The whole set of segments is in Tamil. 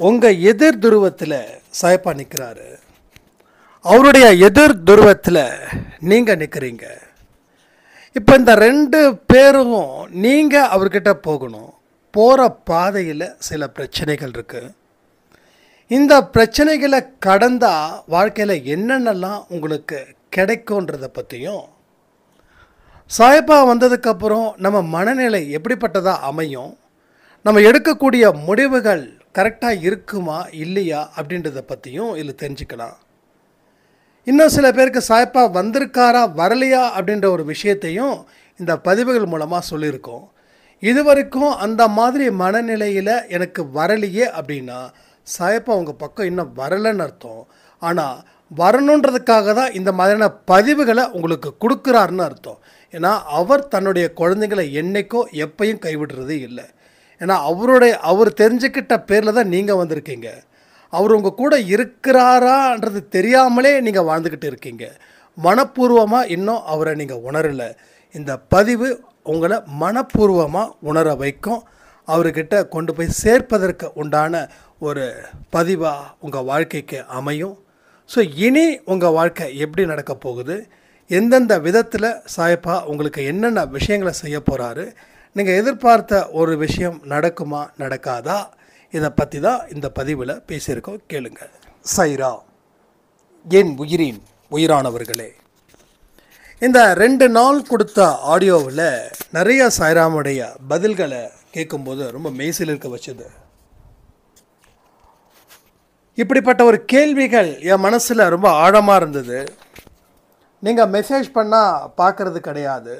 உங்கள் எதிர் துருவத்தில் சாயப்பா நிற்கிறாரு அவருடைய எதிர் துருவத்தில் நீங்கள் நிற்கிறீங்க இப்போ இந்த ரெண்டு பேரும் நீங்கள் அவர்கிட்ட போகணும். போகிற பாதையில் சில பிரச்சனைகள் இருக்குது இந்த பிரச்சனைகளை கடந்தால் வாழ்க்கையில் என்னென்னலாம் உங்களுக்கு கிடைக்கும்ன்றதை பற்றியும் சாயப்பா வந்ததுக்கப்புறம் நம்ம மனநிலை எப்படிப்பட்டதாக அமையும் நம்ம எடுக்கக்கூடிய முடிவுகள் கரெக்டாக இருக்குமா இல்லையா அப்படின்றத பற்றியும் இதில் தெரிஞ்சுக்கலாம். இன்னும் சில பேருக்கு சாய்ப்பா வந்திருக்காரா வரலையா அப்படின்ற ஒரு விஷயத்தையும் இந்த பதிவுகள் மூலமாக சொல்லியிருக்கோம். இது வரைக்கும் அந்த மாதிரி மனநிலையில் எனக்கு வரலையே அப்படின்னா சாயப்பா உங்கள் பக்கம் இன்னும் வரலைன்னு அர்த்தம். ஆனால் வரணுன்றதுக்காக தான் இந்த மாதிரியான பதிவுகளை உங்களுக்கு கொடுக்குறாருன்னு அர்த்தம். ஏன்னா அவர் தன்னுடைய குழந்தைங்களை என்னைக்கோ எப்பையும் கைவிடுறது இல்லை. ஏன்னா அவருடைய அவர் தெரிஞ்சுக்கிட்ட பேரில் தான் நீங்கள் வந்திருக்கீங்க. அவர் உங்கள் கூட இருக்கிறாரான்றது தெரியாமலே நீங்கள் வாழ்ந்துக்கிட்டு இருக்கீங்க. மனப்பூர்வமாக இன்னும் அவரை நீங்கள் உணரலை. இந்த பதிவு உங்களை மனப்பூர்வமாக உணர வைக்கும். அவர்கிட்ட கொண்டு போய் சேர்ப்பதற்கு உண்டான ஒரு பதிவாக உங்கள் வாழ்க்கைக்கு அமையும். ஸோ இனி உங்கள் வாழ்க்கை எப்படி நடக்க போகுது? எந்தெந்த விதத்தில் சாயப்பா உங்களுக்கு என்னென்ன விஷயங்களை செய்ய போகிறாரு நீங்கள் எதிர்பார்த்த ஒரு விஷயம் நடக்குமா நடக்காதா? இதை பற்றி தான் இந்த பதிவில் பேசியிருக்கோம். கேளுங்க. சைரா என் உயிரின் உயிரானவர்களே. இந்த ரெண்டு நாள் கொடுத்த ஆடியோவில் நிறைய சைராமுடைய பதில்களை கேட்கும்போது ரொம்ப மெய்சில் இருக்க வச்சது. இப்படிப்பட்ட ஒரு கேள்விகள் என் மனசில் ரொம்ப ஆழமாக இருந்தது. நீங்கள் மெசேஜ் பண்ணால் பார்க்குறது கிடையாது.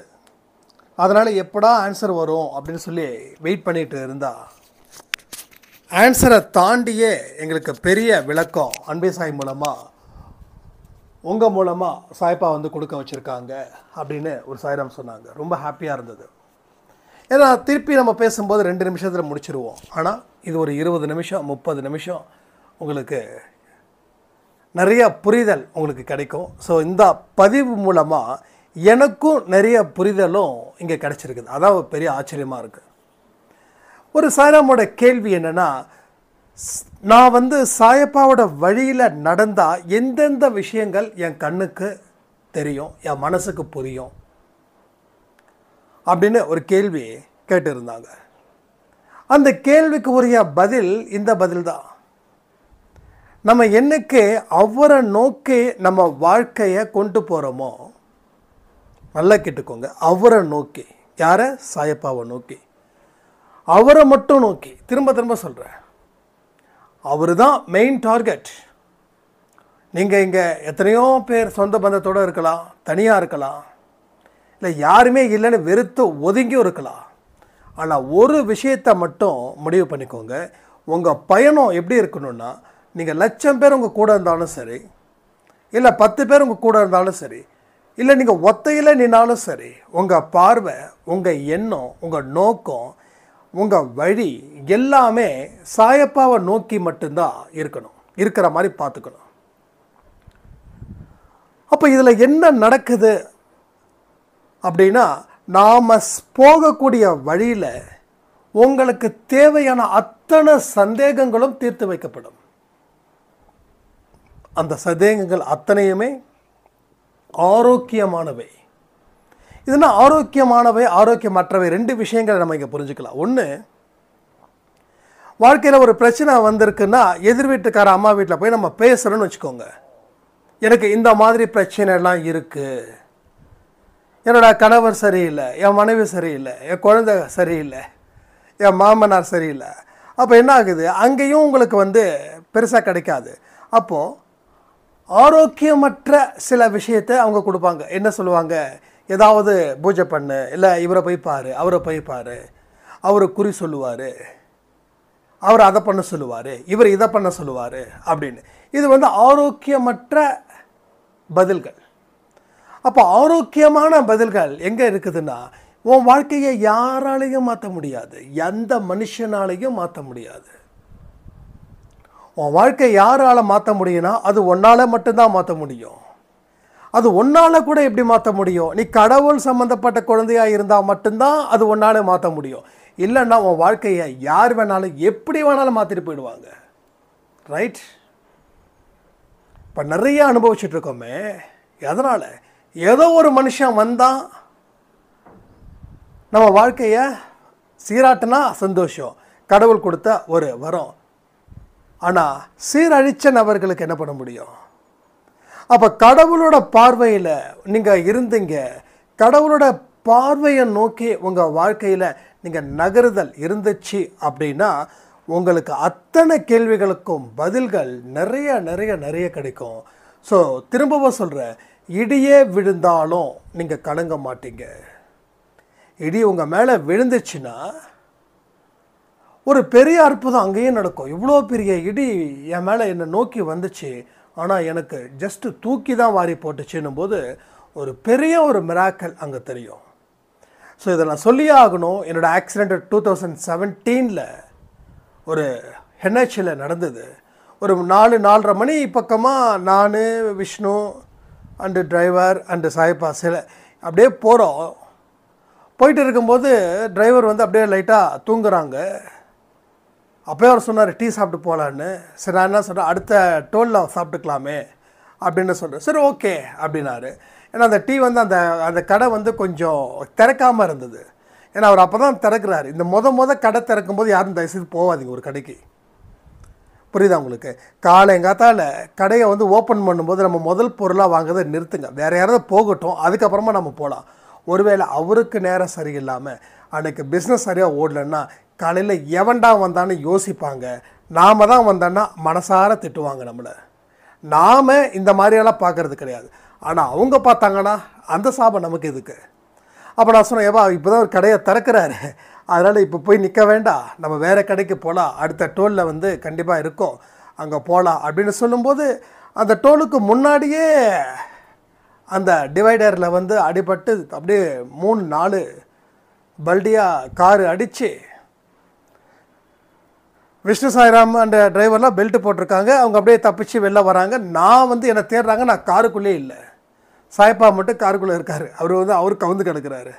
அதனால் எப்படா ஆன்சர் வரும் அப்படின்னு சொல்லி வெயிட் பண்ணிகிட்டு இருந்தா. ஆன்சரை தாண்டியே எங்களுக்கு பெரிய விளக்கம் அன்பே சாய் மூலமாக உங்கள் மூலமாக சாய்ப்பா வந்து கொடுக்க வச்சுருக்காங்க அப்படின்னு ஒரு சாய்ராம் சொன்னாங்க. ரொம்ப ஹாப்பியாக இருந்தது. ஏன்னா திருப்பி நம்ம பேசும்போது ரெண்டு நிமிஷத்தில் முடிச்சிருவோம். ஆனால் இது ஒரு இருபது நிமிஷம் முப்பது நிமிஷம் உங்களுக்கு நிறையா புரிதல் உங்களுக்கு கிடைக்கும். ஸோ இந்த பதிவு மூலமாக எனக்கும் நிறைய புரிதலும் இங்கே கிடச்சிருக்குது. அதான் ஒரு பெரிய ஆச்சரியமாக இருக்குது ஒரு சாயராமோட கேள்வி என்னென்னா நான் வந்து சாயப்பாவோட வழியில் நடந்தால் எந்தெந்த விஷயங்கள் என் கண்ணுக்கு தெரியும் என் மனசுக்கு புரியும்? அப்படின்னு ஒரு கேள்வி கேட்டிருந்தாங்க. அந்த கேள்விக்கு உரிய பதில் இந்த பதில் தான். நம்ம என்னைக்கு அவரை நோக்கி நம்ம வாழ்க்கையை கொண்டு போகிறோமோ நல்லா கேட்டுக்கோங்க. அவரை நோக்கி யாரை? சாயப்பாவை நோக்கி. அவரை மட்டும் நோக்கி. திரும்ப திரும்ப சொல்கிறேன் அவர் தான் மெயின் டார்கெட் நீங்கள் இங்கே எத்தனையோ பேர் சொந்த பந்தத்தோடு இருக்கலாம் தனியாக இருக்கலாம். இல்லை யாருமே இல்லைன்னு வெறுத்து ஒதுங்கியும் இருக்கலாம். ஆனால் ஒரு விஷயத்தை மட்டும் முடிவு பண்ணிக்கோங்க. உங்கள் பயணம் எப்படி இருக்கணும்னா நீங்கள் லட்சம் பேர் உங்கள் கூட இருந்தாலும் சரி இல்லை பத்து பேர் உங்கள் கூட இருந்தாலும் சரி இல்லை நீங்கள் ஒத்தையில் நின்னாலும் சரி உங்கள் பார்வை உங்கள் எண்ணம் உங்கள் நோக்கம் உங்கள் வழி எல்லாமே சாயப்பாவை நோக்கி மட்டும்தான் இருக்கணும். இருக்கிற மாதிரி பார்த்துக்கணும். அப்போ இதில் என்ன நடக்குது அப்படின்னா நாம் போகக்கூடிய வழியில் உங்களுக்கு தேவையான அத்தனை சந்தேகங்களும் தீர்த்து வைக்கப்படும். அந்த சந்தேகங்கள் அத்தனையுமே ஆரோக்கியமானவை. இதுனா ஆரோக்கியமானவை ஆரோக்கியமற்றவை? ரெண்டு விஷயங்களை நம்ம இங்கே புரிஞ்சுக்கலாம். ஒன்று வாழ்க்கையில் ஒரு பிரச்சனை வந்திருக்குன்னா எதிர் வீட்டுக்கார அம்மா வீட்டில் போய் நம்ம பேசுகிறோன்னு வச்சுக்கோங்க. எனக்கு இந்த மாதிரி பிரச்சனைலாம் இருக்குது என்னோடய கணவர் சரியில்லை என் மனைவி சரியில்லை என் குழந்தை சரியில்லை என் மாமனார் சரியில்லை. அப்போ என்ன ஆகுது? அங்கேயும் உங்களுக்கு வந்து பெருசாக கிடைக்காது. அப்போது ஆரோக்கியமற்ற சில விஷயத்தை அவங்க கொடுப்பாங்க. என்ன சொல்லுவாங்க? ஏதாவது பூஜை பண்ணு இல்லை இவரை போய் பாரு அவரை போய் பாரு அவர் குறி சொல்லுவார் அவர் அதை பண்ண சொல்லுவார் இவர் இதை பண்ண சொல்லுவார் அப்படின்னு. இது வந்து ஆரோக்கியமற்ற பதில்கள். அப்போ ஆரோக்கியமான பதில்கள் எங்கே இருக்குதுன்னா உன் வாழ்க்கையை யாராலையும் மாற்ற முடியாது. எந்த மனுஷனாலையும் மாற்ற முடியாது. உன் வாழ்க்கை யாரால் மாற்ற முடியும்னா அது ஒன்றால் மட்டும்தான் மாற்ற முடியும். அது ஒன்றால் கூட எப்படி மாற்ற முடியும்? நீ கடவுள் சம்மந்தப்பட்ட குழந்தையாக இருந்தால் மட்டும்தான் அது ஒன்றால் மாற்ற முடியும். இல்லைன்னா உன் வாழ்க்கையை யார் வேணாலும் எப்படி வேணாலும் மாற்றிட்டு போயிடுவாங்க. ரைட் இப்போ நிறைய அனுபவிச்சுட்டு இருக்கோமே. எதனால்? ஏதோ ஒரு மனுஷன் வந்தான் நம்ம வாழ்க்கையை சீராட்டினா சந்தோஷம். கடவுள் கொடுத்த ஒரு வரம். ஆனால் சீரழித்த நபர்களுக்கு என்ன பண்ண முடியும்? அப்போ கடவுளோட பார்வையில் நீங்கள் இருந்தீங்க. கடவுளோட பார்வையை நோக்கி உங்கள் வாழ்க்கையில் நீங்கள் நகருதல் இருந்துச்சு அப்படின்னா உங்களுக்கு அத்தனை கேள்விகளுக்கும் பதில்கள் நிறைய நிறைய நிறைய கிடைக்கும். ஸோ திரும்பவும் சொல்கிறேன் இடியே விழுந்தாலும் நீங்கள் கலங்க மாட்டீங்க. இடி உங்கள் மேலே விழுந்துச்சுன்னா ஒரு பெரிய அற்புதம் அங்கேயும் நடக்கும். இவ்வளோ பெரிய இடி என் மேலே என்னை நோக்கி வந்துச்சு. ஆனால் எனக்கு ஜஸ்ட்டு தூக்கி தான் வாரி போட்டுச்சுன்னும் போது ஒரு பெரிய ஒரு மிராக்கல் அங்கே தெரியும். ஸோ இதை நான் சொல்லியே ஆகணும். என்னோடய ஆக்சிடெண்ட் டூ தௌசண்ட் செவன்டீனில் ஒரு ஹென்ஹெச்சில் நடந்தது. ஒரு நாலு நாலரை மணி பக்கமாக நான் விஷ்ணு அண்டு டிரைவர் அண்டு சாய்பா சில அப்படியே போகிறோம் போயிட்டு இருக்கும்போது டிரைவர் வந்து அப்படியே லைட்டாக தூங்குறாங்க. அப்போயே அவர் சொன்னார் டீ சாப்பிட்டு போகலான்னு சரி நான் என்ன சொல்கிறேன் அடுத்த டோலில் சாப்பிட்டுக்கலாமே. அப்படின்னு சொல்கிறேன் சரி ஓகே அப்படின்னாரு. ஏன்னா அந்த டீ வந்து அந்த அந்த கடை வந்து கொஞ்சம் திறக்காமல் இருந்தது. ஏன்னா அவர் அப்போ தான் திறக்கிறாரு. இந்த மொத மொதல் கடை திறக்கும் போது யாரும் தயவுசெய்து போகாதீங்க ஒரு கடைக்கு. புரியுதா உங்களுக்கு? காலைங்காத்தால கடையை வந்து ஓப்பன் பண்ணும்போது நம்ம முதல் பொருளாக வாங்குறதை நிறுத்துங்க. வேறு யாராவது போகட்டும் அதுக்கப்புறமா நம்ம போகலாம் ஒருவேளை அவருக்கு நேரம் சரியில்லாமல் அன்னைக்கு பிஸ்னஸ் சரியாக ஓடலன்னா காலையில் எவன்டா வந்தான்னு யோசிப்பாங்க. நாம தான் வந்தோன்னா மனசார திட்டுவாங்க நம்மளை. நாம் இந்த மாதிரியெல்லாம் பார்க்குறது கிடையாது. ஆனால் அவங்க பார்த்தாங்கன்னா அந்த சாபம் நமக்கு எதுக்கு? அப்போ நான் சொன்னேன் ஏவா இப்போ தான் ஒரு கடையை திறக்கிறாரு. அதனால் இப்போ போய் நிற்க வேண்டாம் நம்ம வேறு கடைக்கு போகலாம் அடுத்த டோலில் வந்து கண்டிப்பாக இருக்கும். அங்கே போகலாம் அப்படின்னு சொல்லும்போது அந்த டோலுக்கு முன்னாடியே அந்த டிவைடரில் வந்து அடிபட்டு அப்படியே மூணு நாலு பல்டியாக காரு அடித்து விஷ்ணு சாய்ராம் அந்த டிரைவர்லாம் பெல்ட் போட்டிருக்காங்க. அவங்க அப்படியே தப்பிச்சு வெளில வராங்க. நான் வந்து என்னை தேடுறாங்க. நான் காருக்குள்ளே இல்லை. சாய்ப்பா மட்டும் காருக்குள்ளே இருக்கார். அவர் வந்து அவர் கவுந்து கிடக்குறாரு.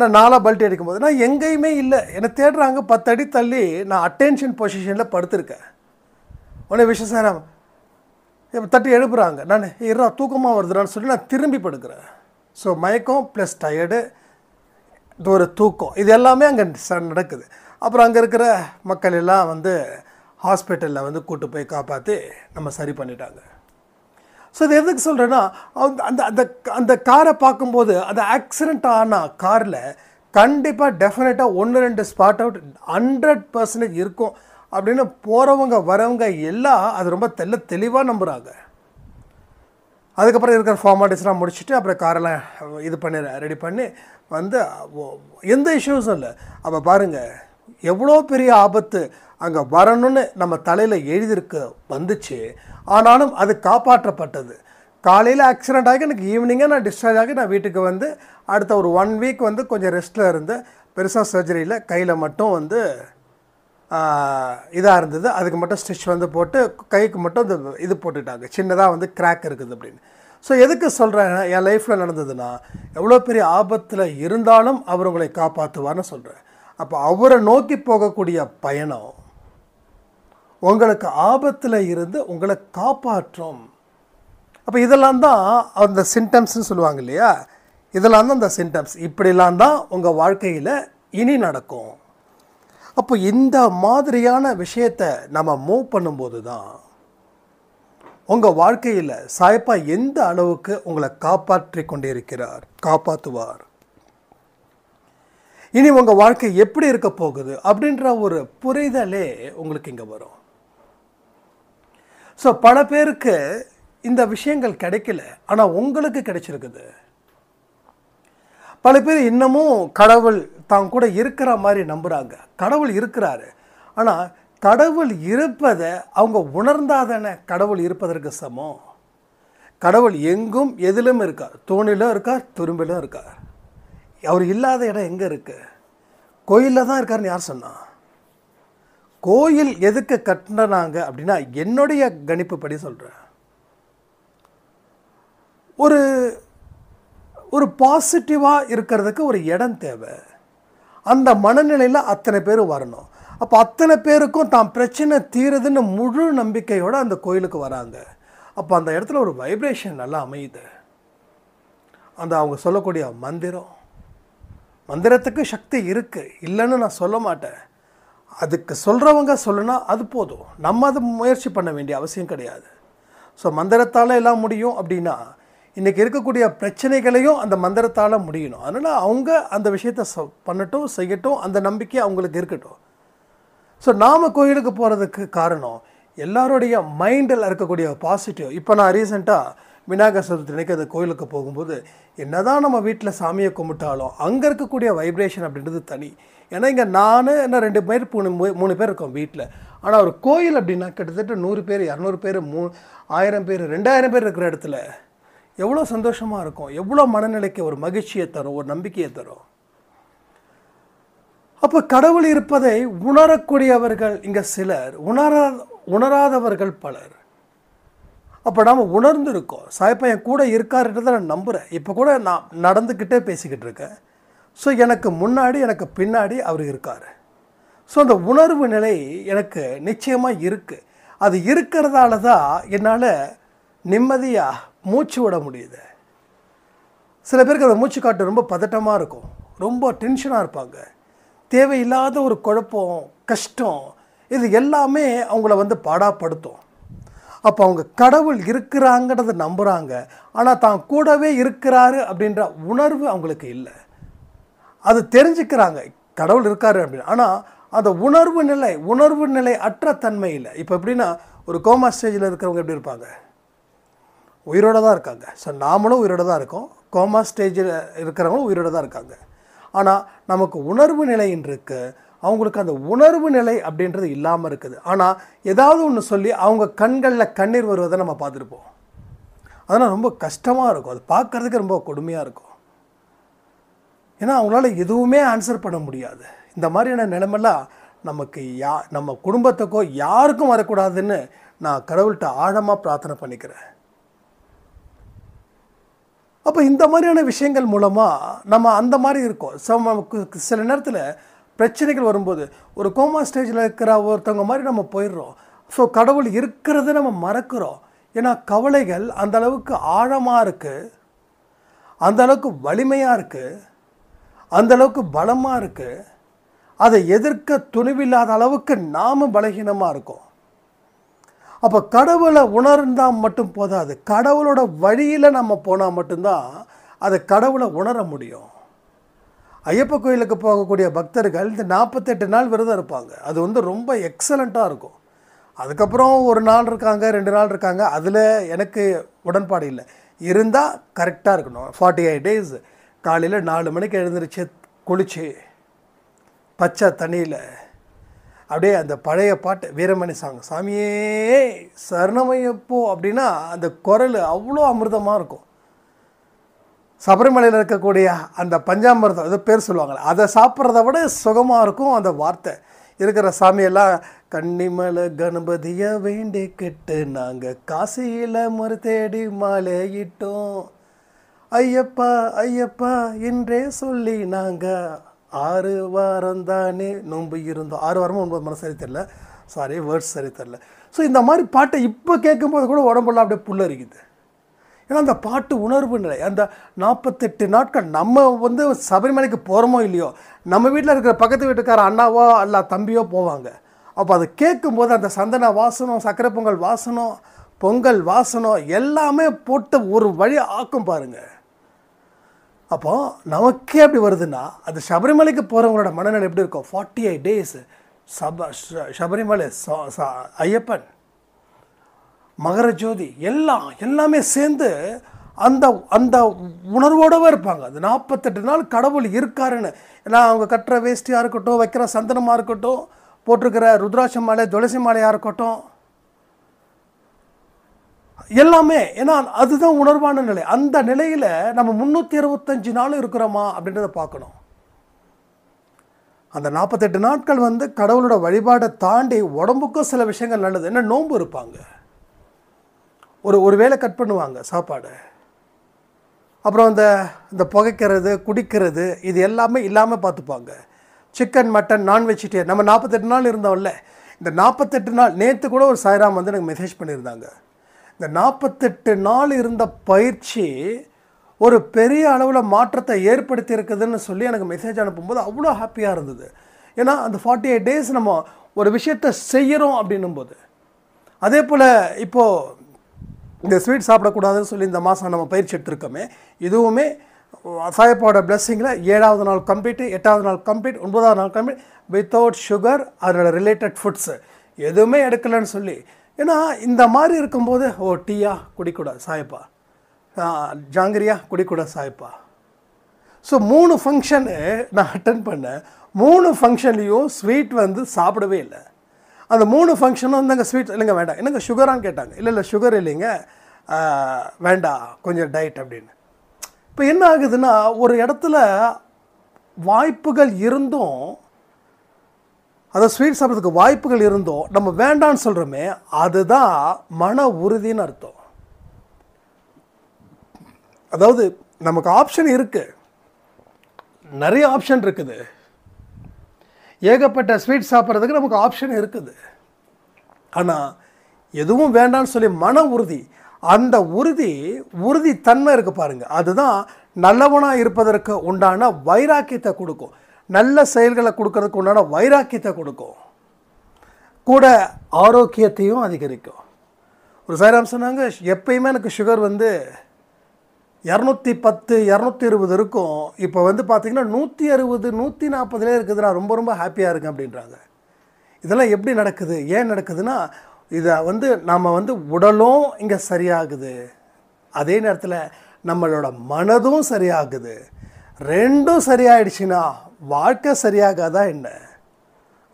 நான் நாலாக பல்ட்டி அடிக்கும்போது நான் எங்கேயுமே இல்லை. என்னை தேடுறாங்க. பத்து அடி தள்ளி நான் அட்டென்ஷன் பொசிஷனில் படுத்திருக்கேன். உடனே விஷ்ணு சாய்ராம் இப்ப தட்டி எழுப்புறாங்க. நான் இரா தூக்கமாக வருதுடான்னு சொல்லி நான் திரும்பி படுக்கிறேன். ஸோ மயக்கம் ப்ளஸ் டயர்டு இது ஒரு தூக்கம். இது எல்லாமே அங்கே நடக்குது. அப்புறம் அங்கே இருக்கிற மக்கள் எல்லாம் வந்து ஹாஸ்பிட்டலில் வந்து கூட்டு போய் காப்பாற்றி நம்ம சரி பண்ணிட்டாங்க. ஸோ இது எதுக்கு சொல்கிறேன்னா அந்த அந்த அந்த அந்த காரை பார்க்கும்போது அந்த ஆக்சிடெண்ட் ஆன காரில் கண்டிப்பாக டெஃபினட்டாக ஒன்று ரெண்டு ஸ்பாட் அவுட் ஹண்ட்ரட் பர்சன்டேஜ் இருக்கும். அப்படின்னு போகிறவங்க வரவங்க எல்லாம் அது ரொம்ப தெல்ல தெளிவாக நம்புகிறாங்க அதுக்கப்புறம் இருக்கிற ஃபார்மாலிட்டிஸ்லாம் முடிச்சுட்டு அப்புறம் காரெல்லாம் இது பண்ணி ரெடி பண்ணி வந்து எந்த இஷ்யூஸும் இல்லை. அப்போ பாருங்கள் எவ்வளோ பெரிய ஆபத்து அங்கே வரணும்னு நம்ம தலையில் எழுதியிருக்கு வந்துச்சு. ஆனாலும் அது காப்பாற்றப்பட்டது. காலையில் ஆக்சிடெண்ட் ஆகி எனக்கு ஈவினிங்காக நான் டிஸ்சார்ஜ் ஆகி நான் வீட்டுக்கு வந்து அடுத்த ஒரு ஒன் வீக் வந்து கொஞ்சம் ரெஸ்ட்டில் இருந்து பெருசாக சர்ஜரியில் கையில் மட்டும் வந்து இதாக இருந்தது. அதுக்கு மட்டும் ஸ்டிச் வந்து போட்டு கைக்கு மட்டும் இந்த இது போட்டுட்டாங்க. சின்னதாக வந்து கிராக் இருக்குது அப்படின்னு. ஸோ எதுக்கு சொல்கிறேன் என் லைஃப்பில் நடந்ததுன்னா எவ்வளோ பெரிய ஆபத்தில் இருந்தாலும் அவர் உங்களை காப்பாற்றுவார்னு சொல்கிறேன் அப்போ அவரை நோக்கி போகக்கூடிய பயணம் உங்களுக்கு ஆபத்தில் இருந்து உங்களை காப்பாற்றும். அப்போ இதெல்லாம் தான் அந்த சிம்டம்ஸ்னு சொல்லுவாங்க இல்லையா? இதெல்லாம் தான் அந்த சிம்டம்ஸ் இப்படிலாம் தான் உங்கள் வாழ்க்கையில் இனி நடக்கும். அப்போ இந்த மாதிரியான விஷயத்தை நம்ம மூவ் பண்ணும்போது தான் உங்கள் வாழ்க்கையில் சாய்ப்பா எந்த அளவுக்கு உங்களை காப்பாற்றி கொண்டிருக்கிறார் காப்பாற்றுவார் இனி உங்கள் வாழ்க்கை எப்படி இருக்க போகுது அப்படின்ற ஒரு புரிதலே உங்களுக்கு இங்கே வரும். ஸோ பல பேருக்கு இந்த விஷயங்கள் கிடைக்கல ஆனால் உங்களுக்கு கிடைச்சிருக்குது. பல பேர் இன்னமும் கடவுள் தான் கூட இருக்கிற மாதிரி நம்புகிறாங்க கடவுள் இருக்கிறாரு. ஆனால் கடவுள் இருப்பதை அவங்க உணர்ந்தாதானே கடவுள் இருப்பதற்கு சமம். கடவுள் எங்கும் எதிலும் இருக்கார். தூணிலும் இருக்கார் துரும்பிலும் இருக்கார். அவர் இல்லாத இடம் எங்கே இருக்குது கோயிலில் தான் இருக்காருன்னு யார் சொன்னான் கோயில் எதுக்கு கட்டினாங்க அப்படின்னா என்னுடைய கணிப்பு படி சொல்கிறேன் ஒரு ஒரு பாசிட்டிவாக இருக்கிறதுக்கு ஒரு இடம் தேவை. அந்த மனநிலையில் அத்தனை பேர் வரணும். அப்போ அத்தனை பேருக்கும் தான் பிரச்சனை தீருதுன்னு முழு நம்பிக்கையோடு அந்த கோயிலுக்கு வராங்க. அப்போ அந்த இடத்துல ஒரு வைப்ரேஷன் நல்லா அமையுது. அந்த அவங்க சொல்லக்கூடிய மந்திரம் மந்திரத்துக்கு சக்தி இருக்குது இல்லைன்னு நான் சொல்ல மாட்டேன். அதுக்கு சொல்கிறவங்க சொல்லுனா அது போதும். நம்ம அது முயற்சி பண்ண வேண்டிய அவசியம் கிடையாது. ஸோ மந்திரத்தால் எல்லாம் முடியும் அப்படின்னா இன்றைக்கி இருக்கக்கூடிய பிரச்சனைகளையும் அந்த மந்திரத்தால் முடியணும். அதனால் அவங்க அந்த விஷயத்த ச பண்ணட்டும் செய்யட்டும் அந்த நம்பிக்கை அவங்களுக்கு இருக்கட்டும். ஸோ நாம கோயிலுக்கு போகிறதுக்கு காரணம் எல்லாருடைய மைண்டில் இருக்கக்கூடிய பாசிட்டிவ் இப்போ நான் ரீசெண்டாக விநாயகர் சதுர்த்தி அன்றைக்கி அந்த கோயிலுக்கு போகும்போது என்னதான் நம்ம வீட்டில் சாமியை கும்பிட்டாலும் அங்கே இருக்கக்கூடிய வைப்ரேஷன் அப்படின்றது தனி. ஏன்னா இங்கே நான் என்ன ரெண்டு பேர் மூணு மூ- மூணு பேர் இருக்கோம் வீட்டில் ஆனால் ஒரு கோயில் அப்படின்னா கிட்டத்தட்ட நூறு பேர் இரநூறு பேர் மூ ஆயிரம் பேர் ரெண்டாயிரம் பேர் இருக்கிற இடத்துல எவ்வளோ சந்தோஷமாக இருக்கும் எவ்வளோ மனநிலைக்கு ஒரு மகிழ்ச்சியை தரும் ஒரு நம்பிக்கையை தரும். அப்போ கடவுள் இருப்பதை உணரக்கூடியவர்கள் இங்கே சிலர் உணரா உணராதவர்கள் பலர். அப்போ நாம் உணர்ந்துருக்கோம். சாயப்பா என் கூட இருக்காருன்றதை நான் நம்புகிறேன் இப்போ கூட நான் நடந்துக்கிட்டே பேசிக்கிட்டு இருக்கேன். ஸோ எனக்கு முன்னாடி எனக்கு பின்னாடி அவர் இருக்கார். ஸோ அந்த உணர்வு நிலை எனக்கு நிச்சயமாக இருக்குது அது இருக்கிறதால தான் என்னால் நிம்மதியாக மூச்சு விட முடியுது. சில பேருக்கு அந்த மூச்சு காட்டு ரொம்ப பதட்டமாக இருக்கும். ரொம்ப டென்ஷனாக இருப்பாங்க. தேவையில்லாத ஒரு குழப்பம் கஷ்டம் இது எல்லாமே அவங்கள வந்து பாடாப்படுத்தும். அப்போ அவங்க கடவுள் இருக்கிறாங்கிறத நம்புகிறாங்க ஆனால் தான் கூடவே இருக்கிறாரு அப்படின்ற உணர்வு அவங்களுக்கு இல்லை. அது தெரிஞ்சுக்கிறாங்க. கடவுள் இருக்காரு அப்படின்னு. ஆனால் அந்த உணர்வு நிலை உணர்வு நிலை அற்ற தன்மை இல்லை. இப்போ எப்படின்னா ஒரு கோமா ஸ்டேஜில் இருக்கிறவங்க எப்படி இருப்பாங்க? உயிரோட தான் இருக்காங்க. ஸோ நாமளும் உயிரோட தான் இருக்கோம். கோமா ஸ்டேஜில் இருக்கிறவங்களும் உயிரோட தான் இருக்காங்க. ஆனால் நமக்கு உணர்வு நிலைன்னு இருக்குது அவங்களுக்கு அந்த உணர்வு நிலை அப்படின்றது இல்லாமல் இருக்குது. ஆனால் ஏதாவது ஒன்று சொல்லி அவங்க கண்களில் கண்ணீர் வருவதை நம்ம பார்த்துருப்போம். அதனால் ரொம்ப கஷ்டமாக இருக்கும். அது பார்க்குறதுக்கு ரொம்ப கொடுமையாக இருக்கும். ஏன்னா அவங்களால எதுவுமே ஆன்சர் பண்ண முடியாது. இந்த மாதிரியான நிலைமெல்லாம் நமக்கு யா நம்ம குடும்பத்துக்கோ யாருக்கும் வரக்கூடாதுன்னு நான் கடவுள்கிட்ட ஆழமாக பிரார்த்தனை பண்ணிக்கிறேன். அப்போ இந்த மாதிரியான விஷயங்கள் மூலமாக நம்ம அந்த மாதிரி இருக்கோம். ஸோ நமக்கு சில நேரத்தில் பிரச்சனைகள் வரும்போது ஒரு கோமா ஸ்டேஜில் இருக்கிற ஒருத்தவங்க மாதிரி நம்ம போயிடுறோம். ஸோ கடவுள் இருக்கிறத நம்ம மறக்கிறோம். ஏன்னா கவலைகள் அந்த அளவுக்கு ஆழமாக இருக்குது அந்த அளவுக்கு வலிமையாக இருக்குது அந்த அளவுக்கு பலமாக இருக்குது அதை எதிர்க்க துணிவில்லாத அளவுக்கு நாம் பலகீனமாக இருக்கோம். அப்போ கடவுளை உணர்ந்தால் மட்டும் போதாது. கடவுளோட வழியில் நம்ம போனால் மட்டும்தான் அதை கடவுளை உணர முடியும். ஐயப்ப கோயிலுக்கு போகக்கூடிய பக்தர்கள் இந்த நாற்பத்தெட்டு நாள் விரதம் இருப்பாங்க. அது வந்து ரொம்ப எக்ஸலண்ட்டாக இருக்கும். அதுக்கப்புறம் ஒரு நாள் இருக்காங்க ரெண்டு நாள் இருக்காங்க. அதில் எனக்கு உடன்பாடு இல்லை. இருந்தால் கரெக்டாக இருக்கணும். ஃபார்ட்டி எயிட் டேஸ் காலையில் நாலு மணிக்கு எழுந்திரிச்சு குளிச்சு பச்சை தண்ணியில் அப்படியே அந்த பழைய பாட்டு வீரமணி சாங் சாமியே சரணமையப்போ அப்படின்னா அந்த குரல் அவ்வளோ அமிர்தமாக இருக்கும். சபரிமலையில் இருக்கக்கூடிய அந்த பஞ்சாமிர்தம் ஏதோ பேர் சொல்லுவாங்கள்ல அதை சாப்பிட்றத விட சுகமாக இருக்கும் அந்த வார்த்தை. இருக்கிற சாமியெல்லாம் கன்னிமலை கணபதியை வேண்டிக்கிட்டு நாங்கள் காசியில் மறு தேடி மாலையிட்டோம். ஐயப்பா ஐயப்பா என்றே சொல்லி நாங்கள் ஆறு வாரம் தானே நோன்பு இருந்தோம். ஆறு வாரமும் ஒன்பது மணி சரி தெரில சாரி வேர்ட்ஸ் சரி தெரில ஸோ இந்த மாதிரி பாட்டை இப்போ கேட்கும்போது கூட உடம்புலாம் அப்படியே புல்லரிக்குது. ஏன்னா அந்த பாட்டு உணர்வு நிலை அந்த நாற்பத்தெட்டு நாட்கள் நம்ம வந்து சபரிமலைக்கு போகிறோமோ இல்லையோ நம்ம வீட்டில் இருக்கிற பக்கத்து வீட்டுக்கார அண்ணாவோ அல்ல தம்பியோ போவாங்க. அப்போ அதை கேட்கும்போது அந்த சந்தன வாசனம் சக்கரை பொங்கல் வாசனம் பொங்கல் வாசனம் எல்லாமே போட்டு ஒரு வழி ஆக்கும் பாருங்கள் அப்போ நமக்கே அப்படி வருதுன்னா அது சபரிமலைக்கு போகிறவங்களோட மனநிலை எப்படி இருக்கும்? ஃபார்ட்டி எயிட் டேஸ் சப ஷ சபரிமலை ஐயப்பன். மகர ஜோதி எல்லாம் எல்லாமே சேர்ந்து அந்த அந்த உணர்வோடவே இருப்பாங்க. அந்த நாற்பத்தெட்டு நாள் கடவுள் இருக்காருன்னு. ஏன்னா அவங்க கட்டுற வேஷ்டியாக இருக்கட்டும் வைக்கிற சந்தனமாக இருக்கட்டும் போட்டிருக்கிற ருத்ராட்ச மாலை துளசி மாலையாக இருக்கட்டும் எல்லாமே ஏன்னா அதுதான் உணர்வான நிலை. அந்த நிலையில் நம்ம முந்நூற்றி இருபத்தஞ்சு நாள் இருக்கிறோமா அப்படின்றத பார்க்கணும். அந்த நாற்பத்தெட்டு நாட்கள் வந்து கடவுளோட வழிபாடை தாண்டி உடம்புக்கும் சில விஷயங்கள் நல்லது. என்ன நோன்பு இருப்பாங்க. ஒரு ஒரு வேளை கட் பண்ணுவாங்க சாப்பாடு. அப்புறம் இந்த இந்த புகைக்கிறது குடிக்கிறது இது எல்லாமே இல்லாமல் பார்த்துப்பாங்க சிக்கன் மட்டன் நான் வெஜிடேரியன் நம்ம நாற்பத்தெட்டு நாள் இருந்தோம்ல இந்த நாற்பத்தெட்டு நாள் நேற்று கூட ஒரு சாய்ராம் வந்து எனக்கு மெசேஜ் பண்ணியிருந்தாங்க. இந்த நாற்பத்தெட்டு நாள் இருந்த பயிற்சி ஒரு பெரிய அளவில் மாற்றத்தை ஏற்படுத்தி இருக்குதுன்னு சொல்லி எனக்கு மெசேஜ் அனுப்பும்போது அவ்வளோ ஹாப்பியாக இருந்தது. ஏன்னா அந்த ஃபார்ட்டி எயிட் டேஸ் நம்ம ஒரு விஷயத்தை செய்கிறோம் அப்படின்னும்போது. அதே போல் இப்போது இந்த ஸ்வீட் சாப்பிடக்கூடாதுன்னு சொல்லி இந்த மாதம் நம்ம பயிற்சி எடுத்திருக்கோமே இதுவுமே சாயப்பாவோட பிளஸ்ஸிங்கில் ஏழாவது நாள் கம்ப்ளீட்டு எட்டாவது நாள் கம்ப்ளீட் ஒன்பதாவது நாள் கம்ப்ளீட் வித்தவுட் சுகர் அதனோட ரிலேட்டட் ஃபுட்ஸு எதுவுமே எடுக்கலைன்னு சொல்லி. ஏன்னா இந்த மாதிரி இருக்கும்போது ஓ டீயா? குடிக்கூடாது சாயப்பா. ஜாங்கிரியா? குடிக்கூடாது சாயப்பா. ஸோ மூணு ஃபங்க்ஷனு நான் அட்டன் பண்ணேன். மூணு ஃபங்க்ஷன்லேயும் ஸ்வீட் வந்து சாப்பிடவே இல்லை. அந்த மூணு ஃபங்க்ஷனும் வந்து அங்கே ஸ்வீட் இல்லைங்க வேண்டாம். என்னங்க சுகரான்னு கேட்டாங்க. இல்லை இல்லை சுகர் இல்லைங்க. வேண்டாம். கொஞ்சம் டயட் அப்படின்னு. இப்போ என்ன ஆகுதுன்னா ஒரு இடத்துல வாய்ப்புகள் இருந்தும் அதை ஸ்வீட் சாப்பிட்றதுக்கு வாய்ப்புகள் இருந்தும் நம்ம வேண்டான்னு சொல்கிறோமே அதுதான் மன உறுதின்னு அர்த்தம். அதாவது நமக்கு ஆப்ஷன் இருக்குது நிறைய ஆப்ஷன் இருக்குது. ஏகப்பட்ட ஸ்வீட் சாப்பிட்றதுக்கு நமக்கு ஆப்ஷன் இருக்குது. ஆனால் எதுவும் வேண்டாம்னு சொல்லி மன உறுதி அந்த உறுதி உறுதி தன்மை இருக்கு பாருங்கள் அதுதான் நல்லவனாக இருப்பதற்கு உண்டான வைராக்கியத்தை கொடுக்கும். நல்ல செயல்களை கொடுக்கறதுக்கு உண்டான வைராக்கியத்தை கொடுக்கும். கூட ஆரோக்கியத்தையும் அதிகரிக்கும். ஒரு சாய்ராம் சொன்னாங்க எப்பயுமே எனக்கு சுகர் வந்து இரநூத்தி பத்து இரநூத்தி இருபது இருக்கும். இப்போ வந்து பார்த்தீங்கன்னா நூற்றி அறுபது நூற்றி நாற்பதுலேயே இருக்குது. நான் ரொம்ப ரொம்ப ஹாப்பியாக இருக்கேன் அப்படின்றாங்க. இதெல்லாம் எப்படி நடக்குது? ஏன் நடக்குதுன்னா இதை வந்து நாம் வந்து உடலும் இங்கே சரியாகுது. அதே நேரத்தில் நம்மளோட மனதும் சரியாகுது. ரெண்டும் சரியாயிடுச்சுன்னா வாழ்க்கை சரியாகாதா என்ன?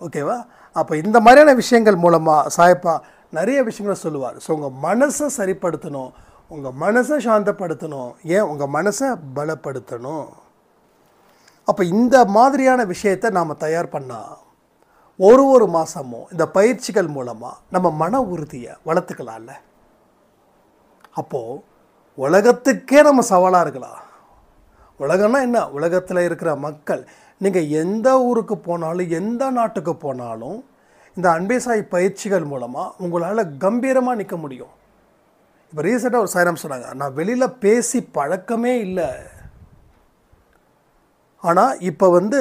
ஓகேவா? அப்போ இந்த மாதிரியான விஷயங்கள் மூலமாக சாயப்பா நிறைய விஷயங்களை சொல்லுவார். ஸோ உங்கள் மனசை சரிப்படுத்தணும். உங்கள் மனசை சாந்தப்படுத்தணும். ஏன்? உங்கள் மனசை பலப்படுத்தணும். அப்போ இந்த மாதிரியான விஷயத்தை நாம் தயார் பண்ணால் ஒரு ஒரு மாதமும் இந்த பயிற்சிகள் மூலமாக நம்ம மன உறுதியை வளர்த்துக்கலாம்ல. அப்போது உலகத்துக்கே நம்ம சவாலாக இருக்கலாம். உலகம்னா என்ன? உலகத்தில் இருக்கிற மக்கள். நீங்கள் எந்த ஊருக்கு போனாலும் எந்த நாட்டுக்கு போனாலும் இந்த அன்பேசாய் பயிற்சிகள் மூலமாக உங்களால் கம்பீரமாக நிற்க முடியும். இப்போ ரீசெண்டாக ஒரு சாயிரம் சொன்னாங்க. நான் வெளியில் பேசி பழக்கமே இல்லை. ஆனால் இப்போ வந்து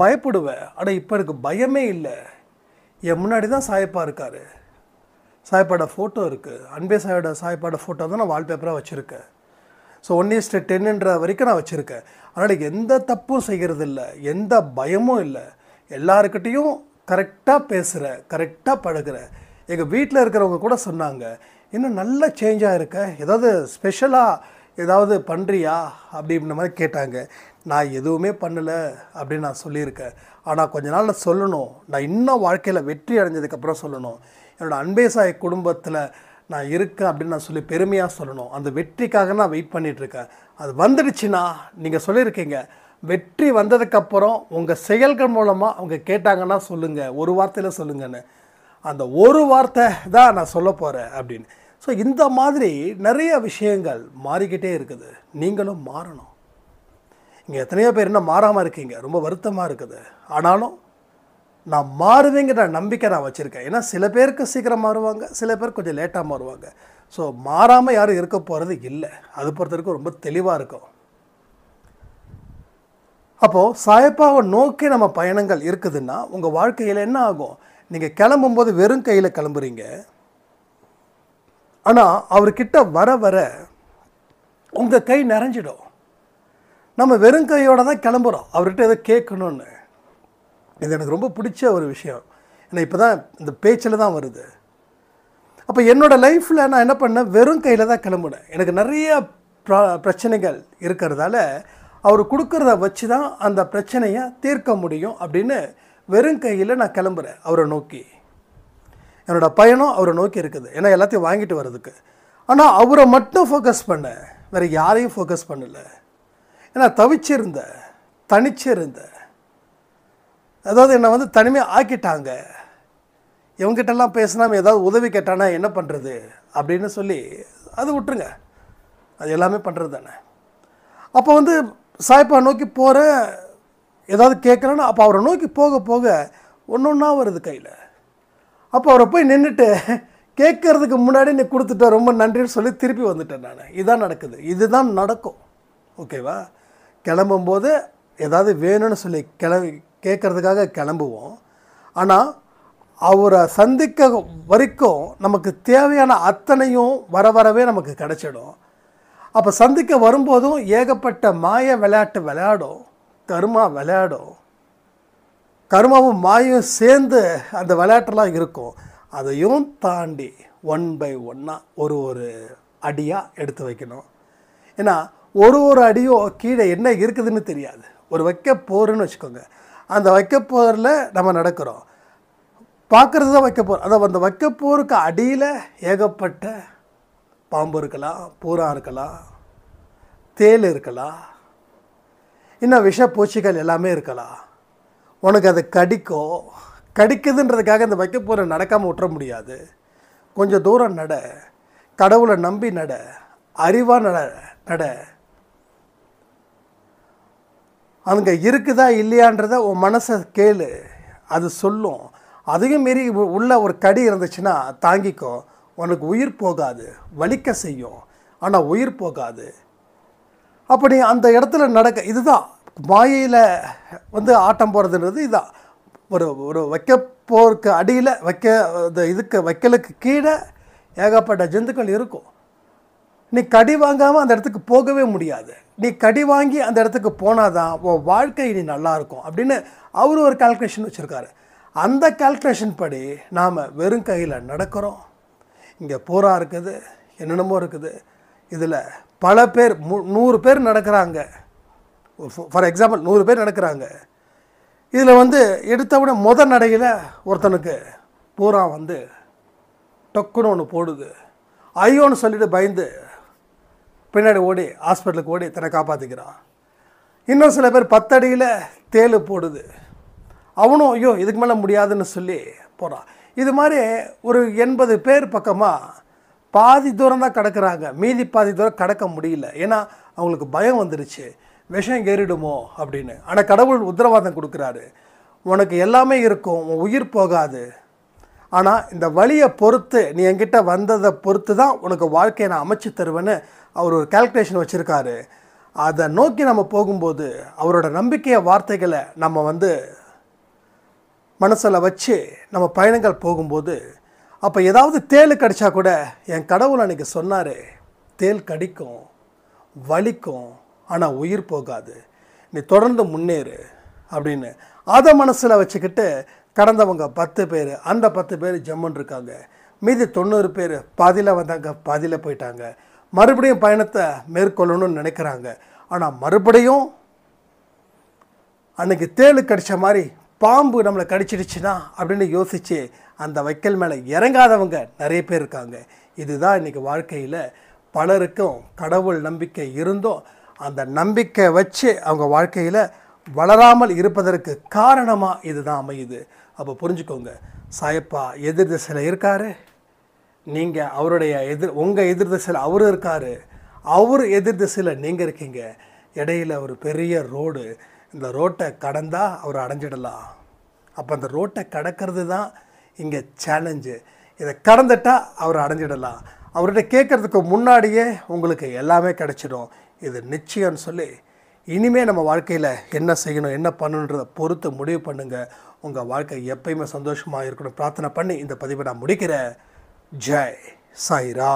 பயப்படுவேன். ஆனால் இப்போ எனக்கு பயமே இல்லை. என் முன்னாடி தான் சாயப்பா இருக்கார். சாயப்பாட ஃபோட்டோ இருக்குது அன்பே சாயோட சாயப்பாட ஃபோட்டோ தான் நான் வால்பேப்பராக வச்சுருக்கேன். ஸோ ஒன் இஸ்ட் டென்னுன்ற வரைக்கும் நான் வச்சுருக்கேன். அதனால் எந்த தப்பும் செய்கிறது இல்லை எந்த பயமும் இல்லை. எல்லாருக்கிட்டேயும் கரெக்டாக பேசுகிறேன் கரெக்டாக பழகுறேன். எங்கள் வீட்டில் இருக்கிறவங்க கூட சொன்னாங்க. இன்னும் நல்ல சேஞ்சாக இருக்க? ஏதாவது ஸ்பெஷலாக ஏதாவது பண்ணுறியா அப்படின்ற மாதிரி கேட்டாங்க. நான் எதுவுமே பண்ணலை அப்படின்னு நான் சொல்லியிருக்கேன். ஆனால் கொஞ்ச நாளில் சொல்லணும். நான் இன்னும் வாழ்க்கையில் வெற்றி அடைஞ்சதுக்கப்புறம் சொல்லணும். என்னோடய அன்பேசாய் குடும்பத்தில் நான் இருக்கேன் அப்படின்னு நான் சொல்லி பெருமையாக சொல்லணும். அந்த வெற்றிக்காக நான் வெயிட் பண்ணிகிட்ருக்கேன் அது வந்துடுச்சுன்னா நீங்கள் சொல்லியிருக்கீங்க. வெற்றி வந்ததுக்கப்புறம் உங்கள் செயல்கள் மூலமாக அவங்க கேட்டாங்கன்னா சொல்லுங்கள் ஒரு வார்த்தையில் சொல்லுங்கன்னு. அந்த ஒரு வார்த்தை தான் நான் சொல்ல போகிறேன் அப்படின்னு. ஸோ இந்த மாதிரி நிறைய விஷயங்கள் மாறிக்கிட்டே இருக்குது. நீங்களும் மாறணும். இங்கே எத்தனையோ பேர் என்ன மாறாமல் இருக்கீங்க. ரொம்ப வருத்தமாக இருக்குது. ஆனாலும் நான் மாறுவேங்கிற நம்பிக்கை நான் வச்சுருக்கேன். ஏன்னா சில பேருக்கு சீக்கிரம் மாறுவாங்க சில பேர் கொஞ்சம் லேட்டாக மாறுவாங்க. ஸோ மாறாமல் யாரும் இருக்க போகிறது இல்லை. அது பொறுத்த வரைக்கும் ரொம்ப தெளிவாக இருக்கும். அப்போது சாயப்பாவை நோக்கி நம்ம பயணங்கள் இருக்குதுன்னா உங்கள் வாழ்க்கையில் என்ன ஆகும்? நீங்கள் கிளம்பும்போது வெறும் கையில் கிளம்புறீங்க. ஆனால் அவர்கிட்ட வர வர உங்கள் கை நிறைஞ்சிடும். நம்ம வெறும் கையோட தான் கிளம்புறோம். அவர்கிட்ட எதை கேட்கணும்னு. இது எனக்கு ரொம்ப பிடிச்ச ஒரு விஷயம். ஏன்னா இப்போ தான் இந்த பேச்சில் தான் வருது. அப்போ என்னோடய லைஃப்பில் நான் என்ன பண்ணேன்? வெறும் கையில் தான் கிளம்புனேன். எனக்கு நிறைய ப்ரா- பிரச்சனைகள் இருக்கிறதால அவர் கொடுக்குறத வச்சு தான் அந்த பிரச்சனையை தீர்க்க முடியும் அப்படின்னு வெறும் கையில் நான் கிளம்புறேன் அவரை நோக்கி. என்னோடய பயணம் அவரை நோக்கி இருக்குது. ஏன்னா எல்லாத்தையும் வாங்கிட்டு வர்றதுக்கு. ஆனால் அவரை மட்டும் ஃபோக்கஸ் பண்ணேன் வேறு யாரையும் ஃபோக்கஸ் பண்ணலை. ஏன்னா தவிச்சிருந்தேன் தனிச்சிருந்த அதாவது என்னை வந்து தனிமையாக ஆக்கிட்டாங்க. இவங்ககிட்டலாம் பேசினா ஏதாவது உதவி கேட்டானா என்ன பண்ணுறது அப்படின்னு சொல்லி அது விட்டுருங்க. அது எல்லாமே பண்ணுறது தானே. அப்போ வந்து சாய்ப்பா நோக்கி போகிற ஏதாவது கேட்குறேன்னா அப்போ அவரை நோக்கி போக போக ஒன்று ஒன்றா வருது கையில். அப்போ அவரை போய் நின்றுட்டு கேட்கறதுக்கு முன்னாடி நீ கொடுத்துட்ட ரொம்ப நன்றின்னு சொல்லி திருப்பி வந்துட்டேன் நான். இதுதான் நடக்குது. இதுதான் நடக்கும். ஓகேவா? கிளம்பும்போது ஏதாவது வேணும்னு சொல்லி கிளம்பி கேட்கறதுக்காக கிளம்புவோம். ஆனால் அவரை சந்திக்க வரைக்கும் நமக்கு தேவையான அத்தனையும் வர வரவே நமக்கு கிடச்சிடும். அப்போ சந்திக்க வரும்போதும் ஏகப்பட்ட மாய விளையாட்டு விளையாடும். கருமா விளையாடும். கருமாவும் மாயும் சேர்ந்து அந்த விளையாட்டெல்லாம் இருக்கும். அதையும் தாண்டி ஒன் பை ஒன்னாக ஒரு ஒரு அடியாக எடுத்து வைக்கணும். ஏன்னா ஒரு ஒரு அடியும் கீழே என்ன இருக்குதுன்னு தெரியாது. ஒரு வைக்க போருன்னு வச்சுக்கோங்க. அந்த வைக்க போரில் நம்ம நடக்கிறோம். பார்க்குறது தான் வைக்க போர். அதாவது அந்த வைக்க போருக்கு அடியில் ஏகப்பட்ட பாம்பு இருக்கலாம் பூரா இருக்கலாம் தேல் இருக்கலாம் இன்னும் விஷ பூச்சிகள் எல்லாமே இருக்கலாம். உனக்கு அது கடிக்கும் கடிக்குதுன்றதுக்காக இந்த வைக்க போகிற நடக்காமல் விட்டுற முடியாது. கொஞ்சம் தூரம் நட. கடவுளை நம்பி நட. அறிவாக நட நட. அங்கே இருக்குதா இல்லையான்றத உன் மனசை கேளு. அது சொல்லும். அதையும் மீறி உ- உள்ள ஒரு கடி இருந்துச்சுன்னா தாங்கிக்கோ. உனக்கு உயிர் போகாது. வலிக்க செய்யும். ஆனால் உயிர் போகாது. அப்படி அந்த இடத்துல நடக்க இதுதான். மாயையில் வந்து ஆட்டம் போகிறதுன்றது இதுதான் ஒரு ஒரு வைக்க போருக்கு அடியில் வைக்க இந்த இதுக்கு வைக்கலுக்கு கீழே ஏகப்பட்ட ஜந்துக்கள் இருக்கும். நீ கடி வாங்காமல் அந்த இடத்துக்கு போகவே முடியாது. நீ கடி வாங்கி அந்த இடத்துக்கு போனால் தான் உன் வாழ்க்கை இனி நல்லா இருக்கும் அப்படின்னு அவர் ஒரு கால்குலேஷன் வச்சுருக்காரு. அந்த கால்குலேஷன் படி நாம் வெறும் கையில் நடக்கிறோம். இங்கே பூரா இருக்குது என்னென்னமோ இருக்குது. இதில் பல பேர் மு நூறு பேர் நடக்கிறாங்க. ஃபார் எக்ஸாம்பிள் நூறு பேர் நடக்கிறாங்க. இதில் வந்து எடுத்தவுடனே முத நடையில் ஒருத்தனுக்கு பூரா வந்து டொக்குன்னு ஒன்று போடுது. ஐயோன்னு சொல்லிட்டு பயந்து பின்னாடி ஓடி ஹாஸ்பிட்டலுக்கு ஓடி தன்னை காப்பாற்றிக்கிறான் இன்னும் சில பேர் பத்தடியில் தேல் போடுது. அவனும் ஐயோ இதுக்கு மேலே முடியாதுன்னு சொல்லி போகிறான் இது மாதிரி ஒரு எண்பது பேர் பக்கமாக பாதி தூரம் தான் கிடக்கிறாங்க. மீதி பாதி தூரம் கடக்க முடியல. ஏன்னா அவங்களுக்கு பயம் வந்துருச்சு. விஷம் ஏறிடுமோ அப்படின்னு. ஆனால் கடவுள் உத்தரவாதம் கொடுக்குறாரு. உனக்கு எல்லாமே இருக்கும் உன் உயிர் போகாது. ஆனால் இந்த வழியை பொறுத்து நீ என்கிட்ட வந்ததை பொறுத்து தான் உனக்கு வாழ்க்கையை நான் அமைச்சு தருவேன்னு அவர் ஒரு கால்குலேஷன் வச்சுருக்காரு. அதை நோக்கி நம்ம போகும்போது அவரோட நம்பிக்கையை வார்த்தைகளை நம்ம வந்து மனசில் வச்சு நம்ம பயணங்கள் போகும்போது அப்போ ஏதாவது தேல் கடிச்சா கூட என் கடவுள் அன்றைக்கி சொன்னார் தேள் கடிக்கும் வலிக்கும் ஆனால் உயிர் போகாது. நீ தொடர்ந்து முன்னேறு அப்படின்னு அதை மனசில் வச்சுக்கிட்டு கடந்தவங்க பத்து பேர் அந்த பத்து பேர் ஜம்முன்னு இருக்காங்க. மீதி தொண்ணூறு பேர் பாதியில் வந்தாங்க பாதியில் போயிட்டாங்க. மறுபடியும் பயணத்தை மேற்கொள்ளணும்னு நினைக்கிறாங்க. ஆனால் மறுபடியும் அன்னைக்கு தேழு கடிச்ச மாதிரி பாம்பு நம்மளை கடிச்சிடுச்சுன்னா அப்படின்னு யோசித்து அந்த வைக்கல் மேலே இறங்காதவங்க நிறைய பேர் இருக்காங்க. இதுதான் இன்னைக்கு வாழ்க்கையில் பலருக்கும் கடவுள் நம்பிக்கை இருந்தும் அந்த நம்பிக்கை வச்சு அவங்க வாழ்க்கையில் வளராமல் இருப்பதற்கு காரணமாக இதுதான் அமையுது. அப்போ புரிஞ்சுக்கோங்க. சாயப்பா எதிர் திசையில் இருக்காரு. நீங்கள் அவருடைய எதிர் உங்கள் எதிர் திசையில் அவர் இருக்கார். அவர் எதிர் திசையில் நீங்கள் இருக்கீங்க. இடையில ஒரு பெரிய ரோடு. இந்த ரோட்டை கடந்தால் அவர் அடைஞ்சிடலாம். அப்போ அந்த ரோட்டை கடக்கிறது தான் இங்கே சேலஞ்சு இதை கடந்துட்டால் அவர் அடைஞ்சிடலாம். அவர்கிட்ட கேட்கறதுக்கு முன்னாடியே உங்களுக்கு எல்லாமே கிடச்சிடும். இது நிச்சயம்னு சொல்லி இனிமே நம்ம வாழ்க்கையில் என்ன செய்யணும் என்ன பண்ணணுன்றதை பொறுத்து முடிவு பண்ணுங்கள் உங்கள் வாழ்க்கை எப்பயுமே சந்தோஷமாக இருக்கணும். பிரார்த்தனை பண்ணி இந்த பதிவை நான் முடிக்கிறேன். ஜெய் சாய்ரா